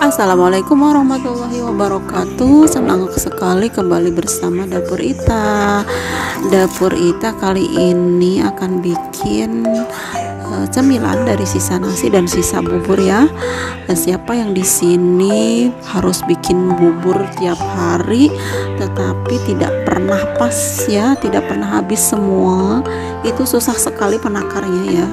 Assalamualaikum warahmatullahi wabarakatuh. Senang sekali kembali bersama Dapur Ita. Dapur Ita kali ini akan bikin cemilan dari sisa nasi dan sisa bubur ya. Dan siapa yang di sini harus bikin bubur tiap hari tetapi tidak pernah pas ya tidak pernah habis semua itu susah sekali penakarnya ya.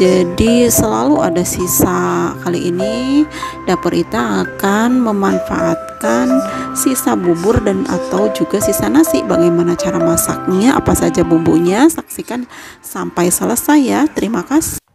Jadi selalu ada sisa kali ini dapur Ita akan memanfaatkan sisa bubur dan atau juga sisa nasi. Bagaimana cara masaknya? Apa saja bumbunya? Saksikan sampai selesai ya. Terima kasih